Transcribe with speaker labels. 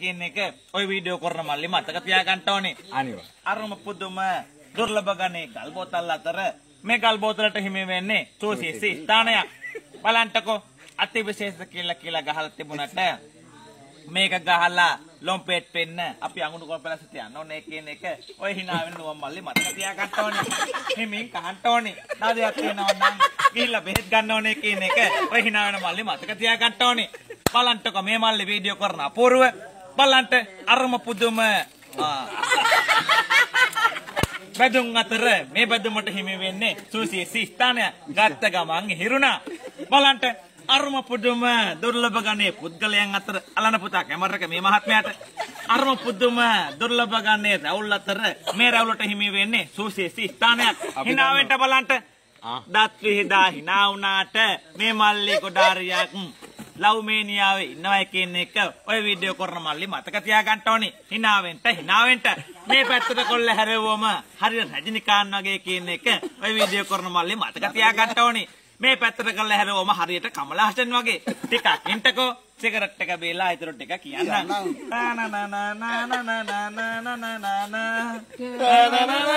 Speaker 1: කියන එක ওই වීඩියෝ කරන මල්ලි මතක තියාගන්න ඕනේ.
Speaker 2: අනිවා.
Speaker 1: අරම පුදුම දුර්ලභ ගණේ ගල් බෝතල් අතර මේ ගල් බෝතලට හිමි වෙන්නේ සුවිශේෂී ස්ථානයක්. බලන්නකෝ අතිවිශේෂ කියලා කියලා ගහලා තිබුණට මේක ගහලා ලොම්පෙට් පෙන්න අපි අඟුණු කොල්පලස තියන්න ඕනේ කියන එක ඔය hina වෙන නුවම් මල්ලි මතක තියාගන්න ඕනේ. හිමින් කහන්න ඕනේ. තව දෙයක් තියෙනවා නම් ගිහිල්ලා බෙහෙත් ගන්න ඕනේ කියන එක ඔය hina වෙන මල්ලි මතක තියාගන්න ඕනේ. බලන්නකෝ මේ මල්ලි වීඩියෝ කරන අපූර්ව බලන්න අරම පුදුම. බැදුම් අතර මේ බැදුමට හිමි වෙන්නේ සුවිශේෂී ස්ථානය. ගත්ත ගමන් හිරුණා. බලන්ට අරුම පුදුම දුර්ලභ ගණයේ පුද්ගලයන් අතර අලන පුතා කැමරක මේ මහත්මයාට. අරුම පුදුම දුර්ලභ ගණයේ රැවුල් අතර මේ රැවුලට හිමි වෙන්නේ සුවිශේෂී ස්ථානයක්. හිනාවෙන්ට බලන්ට දත් විහිදා හිනා වුණාට මේ මල්ලි කොඩාරියක් ලව්මේනියාවේ ඉන්නවා කියන එක ඔය වීඩියෝ කරන මල්ලි මතක තියාගන්න ඕනේ. hinaවෙන්ට hinaවෙන්ට මේ පැත්තට කොල්ල හැරෙවම හරියට රජිනිකාන් වගේ කියන එක ඔය වීඩියෝ කරන මල්ලි මතක තියාගන්න ඕනේ. මේ පැත්තට කොල්ල හැරෙවම හරියට කමලා හසන් වගේ. ටිකක් ඉන්ටකෝ සිගරට් එක බේලා ඊටර ටික කියන්න. නා නා නා නා නා නා නා නා නා නා